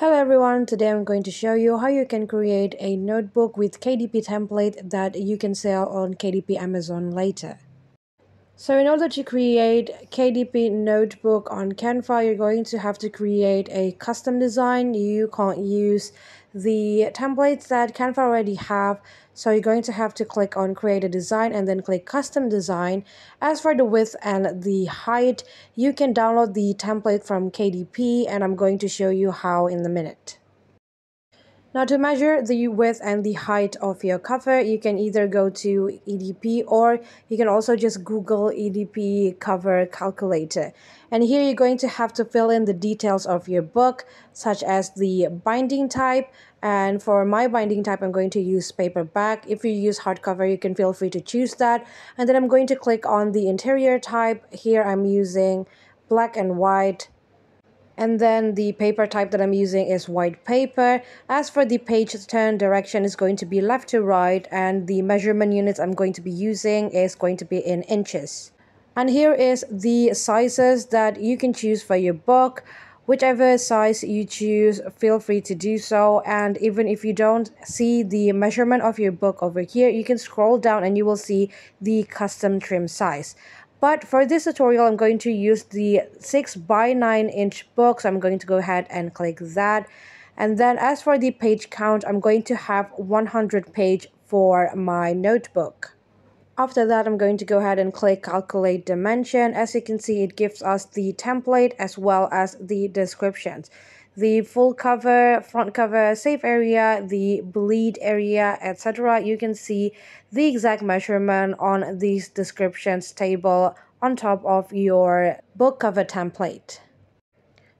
Hello everyone, today I'm going to show you how you can create a notebook with KDP template that you can sell on KDP Amazon later. So in order to create KDP notebook on Canva, you're going to have to create a custom design. You can't use the templates that Canva already have. So you're going to have to click on create a design and then click custom design. As for the width and the height, you can download the template from KDP and I'm going to show you how in a minute. Now to measure the width and the height of your cover, you can either go to KDP or you can also just Google KDP cover calculator. And here you're going to have to fill in the details of your book, such as the binding type. And for my binding type, I'm going to use paperback. If you use hardcover, you can feel free to choose that. And then I'm going to click on the interior type. Here I'm using black and white and then the paper type that I'm using is white paper. As for the page turn direction is going to be left to right and the measurement units I'm going to be using is going to be in inches. And here is the sizes that you can choose for your book. Whichever size you choose, feel free to do so. And even if you don't see the measurement of your book over here, you can scroll down and you will see the custom trim size. But for this tutorial, I'm going to use the 6 by 9 inch book. So I'm going to go ahead and click that. And then as for the page count, I'm going to have 100 page for my notebook. After that, I'm going to go ahead and click calculate dimension. As you can see, it gives us the template as well as the descriptions the full cover, front cover, safe area, the bleed area, etc. You can see the exact measurement on these descriptions table on top of your book cover template.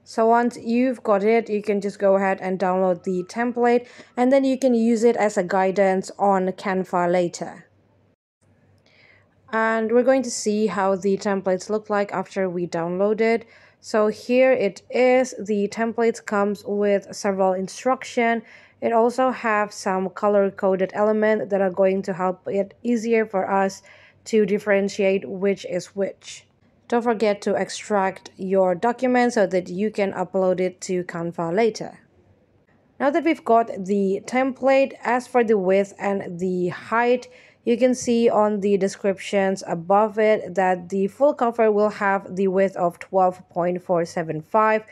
So once you've got it, you can just go ahead and download the template and then you can use it as a guidance on Canva later. And we're going to see how the templates look like after we download it. So here it is. The template comes with several instruction. It also have some color coded element that are going to help it easier for us to differentiate which is which. Don't forget to extract your document so that you can upload it to Canva later. Now that we've got the template, as for the width and the height, you can see on the descriptions above it that the full cover will have the width of 12.475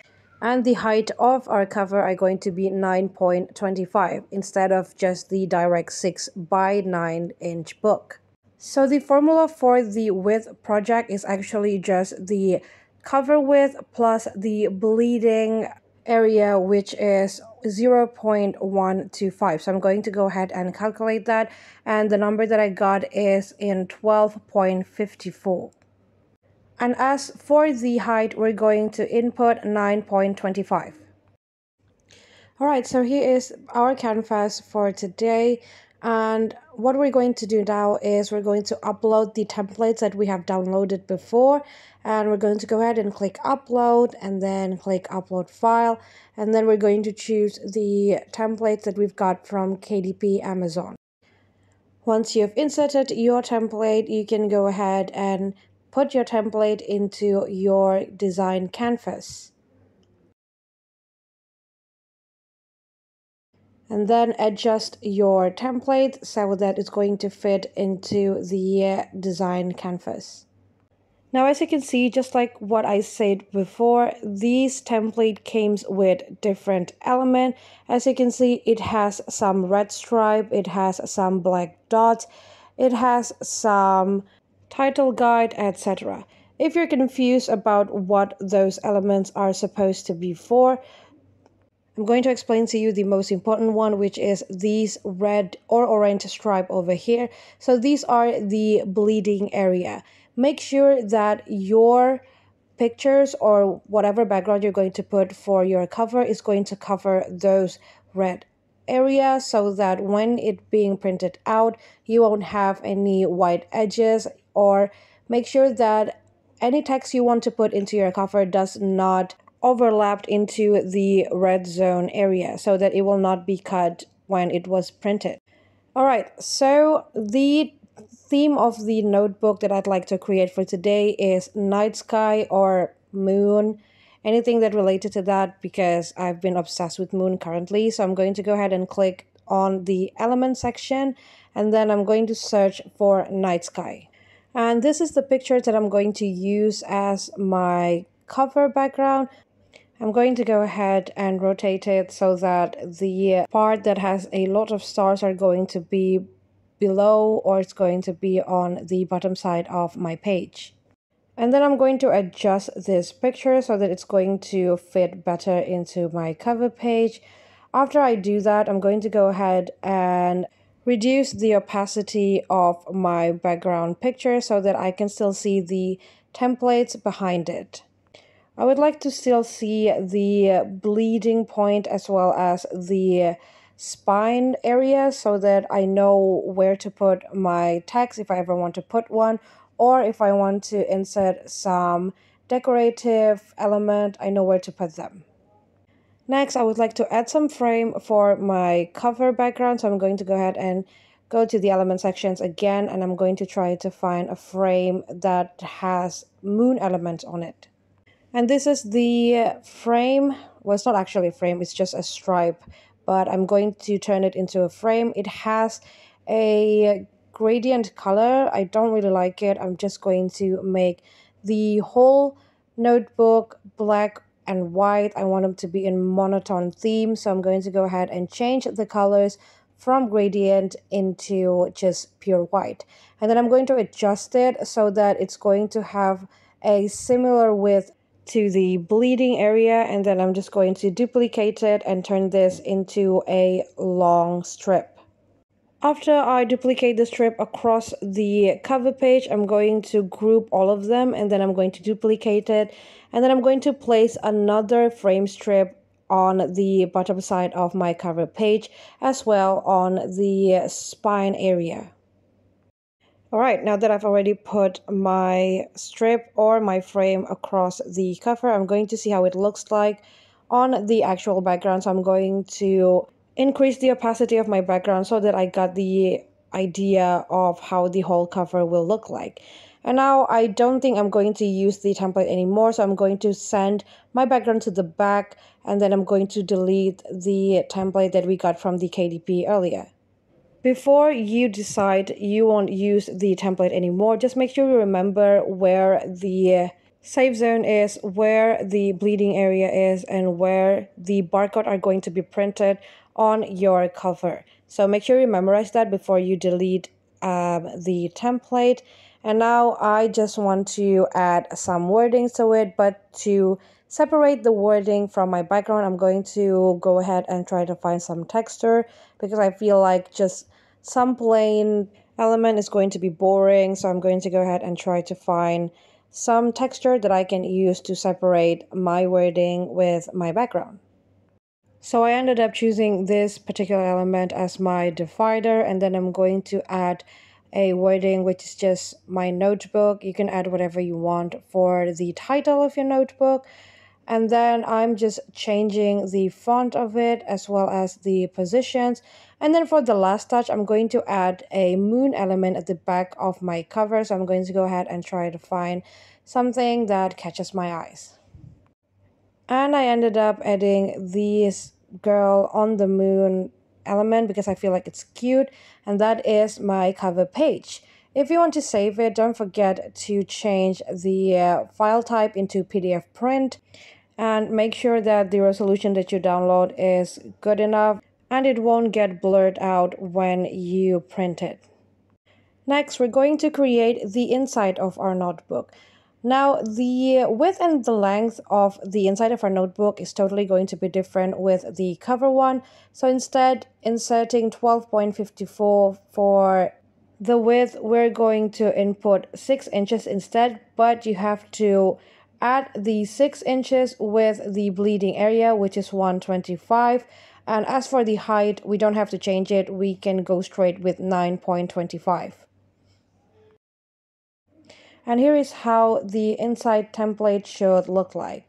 and the height of our cover are going to be 9.25 instead of just the direct 6 by 9 inch book. So the formula for the width project is actually just the cover width plus the bleeding area which is 0.125 so I'm going to go ahead and calculate that. And the number that I got is in 12.54 and as for the height we're going to input 9.25 Alright, so here is our canvas for today. And what we're going to do now is we're going to upload the templates that we have downloaded before and we're going to go ahead and click upload and then click upload file and then we're going to choose the templates that we've got from KDP Amazon. Once you've inserted your template, you can go ahead and put your template into your design canvas. And then adjust your template so that it's going to fit into the design canvas. Now as you can see, just like what I said before, these template comes with different element. As you can see, it has some red stripe, it has some black dots, it has some title guide, etc. If you're confused about what those elements are supposed to be for, I'm going to explain to you the most important one, which is these red or orange stripe over here. So these are the bleeding area. Make sure that your pictures or whatever background you're going to put for your cover is going to cover those red area so that when it being printed out, you won't have any white edges or make sure that any text you want to put into your cover does not overlapped into the red zone area so that it will not be cut when it was printed. Alright, so the theme of the notebook that I'd like to create for today is night sky or moon anything that related to that because I've been obsessed with moon currently. So I'm going to go ahead and click on the element section and then I'm going to search for night sky. And this is the picture that I'm going to use as my cover background. I'm going to go ahead and rotate it so that the part that has a lot of stars are going to be below or it's going to be on the bottom side of my page. And then I'm going to adjust this picture so that it's going to fit better into my cover page. After I do that, I'm going to go ahead and reduce the opacity of my background picture so that I can still see the templates behind it. I would like to still see the bleeding point as well as the spine area so that I know where to put my text if I ever want to put one or if I want to insert some decorative element, I know where to put them. Next, I would like to add some frame for my cover background. So I'm going to go ahead and go to the element sections again, and I'm going to try to find a frame that has moon elements on it. And this is the frame. Well, it's not actually a frame, it's just a stripe, but I'm going to turn it into a frame. It has a gradient color. I don't really like it. I'm just going to make the whole notebook black and white. I want them to be in monotone theme. So I'm going to go ahead and change the colors from gradient into just pure white. And then I'm going to adjust it so that it's going to have a similar width to the bleeding area. And then I'm just going to duplicate it and turn this into a long strip. After I duplicate the strip across the cover page, I'm going to group all of them and then I'm going to duplicate it. And then I'm going to place another frame strip on the bottom side of my cover page as well on the spine area. Alright, now that I've already put my strip or my frame across the cover, I'm going to see how it looks like on the actual background. So I'm going to increase the opacity of my background so that I got the idea of how the whole cover will look like. And now I don't think I'm going to use the template anymore, so I'm going to send my background to the back and then I'm going to delete the template that we got from the KDP earlier. Before you decide you won't use the template anymore, just make sure you remember where the safe zone is, where the bleeding area is, and where the barcode are going to be printed on your cover. So make sure you memorize that before you delete um, the template. And now I just want to add some wording to it, but to separate the wording from my background, I'm going to go ahead and try to find some texture because I feel like just some plain element is going to be boring. So I'm going to go ahead and try to find some texture that I can use to separate my wording with my background. So I ended up choosing this particular element as my divider and then I'm going to add a wording which is just my notebook. You can add whatever you want for the title of your notebook. And then I'm just changing the font of it as well as the positions. And then for the last touch, I'm going to add a moon element at the back of my cover. So I'm going to go ahead and try to find something that catches my eyes. And I ended up adding this girl on the moon element because I feel like it's cute. And that is my cover page. If you want to save it, don't forget to change the uh, file type into PDF print and make sure that the resolution that you download is good enough and it won't get blurred out when you print it. Next, we're going to create the inside of our notebook. Now, the width and the length of the inside of our notebook is totally going to be different with the cover one. So instead, inserting 12.54 for the width, we're going to input 6 inches instead, but you have to add the 6 inches with the bleeding area, which is 125. And as for the height, we don't have to change it. We can go straight with 9.25. And here is how the inside template should look like.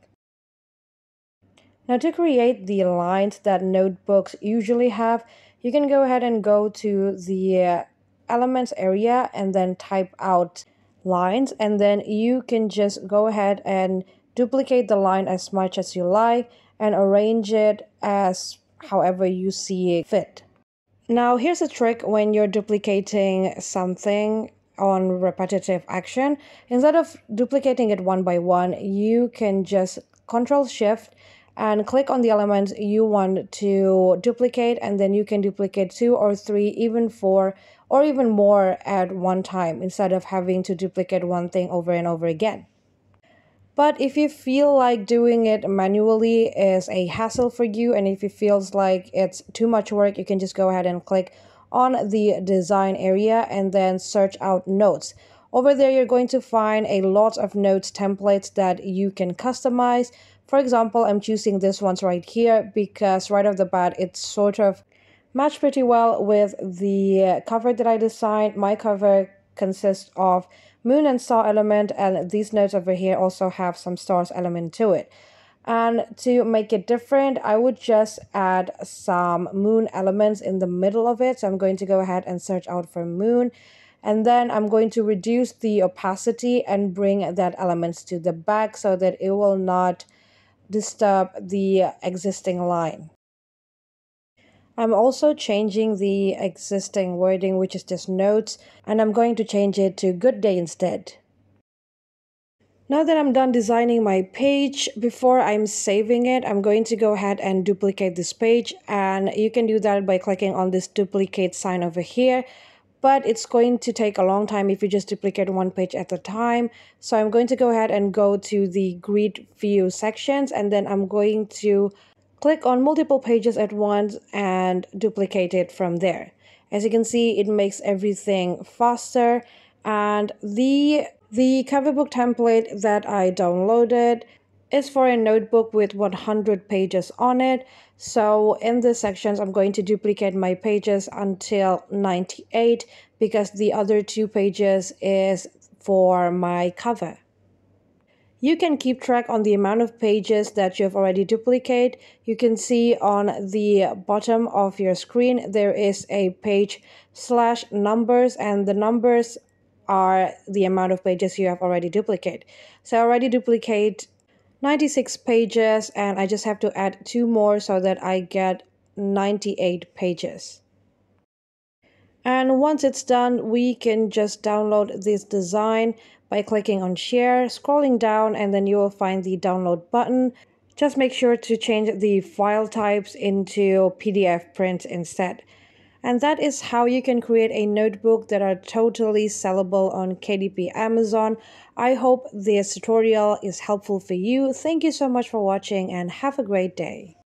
Now to create the lines that notebooks usually have, you can go ahead and go to the uh, elements area and then type out lines and then you can just go ahead and duplicate the line as much as you like, and arrange it as however you see fit. Now, here's a trick when you're duplicating something on repetitive action. Instead of duplicating it one by one, you can just Control Shift and click on the element you want to duplicate and then you can duplicate two or three even four or even more at one time instead of having to duplicate one thing over and over again. But if you feel like doing it manually is a hassle for you and if it feels like it's too much work you can just go ahead and click on the design area and then search out notes. Over there you're going to find a lot of notes templates that you can customize. For example, I'm choosing this ones right here because right off the bat, it's sort of matched pretty well with the cover that I designed. My cover consists of moon and star element and these notes over here also have some stars element to it. And to make it different, I would just add some moon elements in the middle of it. So I'm going to go ahead and search out for moon. And then I'm going to reduce the opacity and bring that elements to the back so that it will not disturb the existing line. I'm also changing the existing wording, which is just notes, and I'm going to change it to good day instead. Now that I'm done designing my page, before I'm saving it, I'm going to go ahead and duplicate this page. And you can do that by clicking on this duplicate sign over here but it's going to take a long time if you just duplicate one page at a time. So I'm going to go ahead and go to the grid view sections and then I'm going to click on multiple pages at once and duplicate it from there. As you can see, it makes everything faster and the the cover book template that I downloaded is for a notebook with 100 pages on it. So in the sections, I'm going to duplicate my pages until 98 because the other two pages is for my cover. You can keep track on the amount of pages that you have already duplicated. You can see on the bottom of your screen, there is a page slash numbers and the numbers are the amount of pages you have already duplicated. So I already duplicate 96 pages and I just have to add two more so that I get 98 pages. And once it's done, we can just download this design by clicking on share, scrolling down, and then you will find the download button. Just make sure to change the file types into PDF print instead. And that is how you can create a notebook that are totally sellable on KDP Amazon. I hope this tutorial is helpful for you. Thank you so much for watching and have a great day.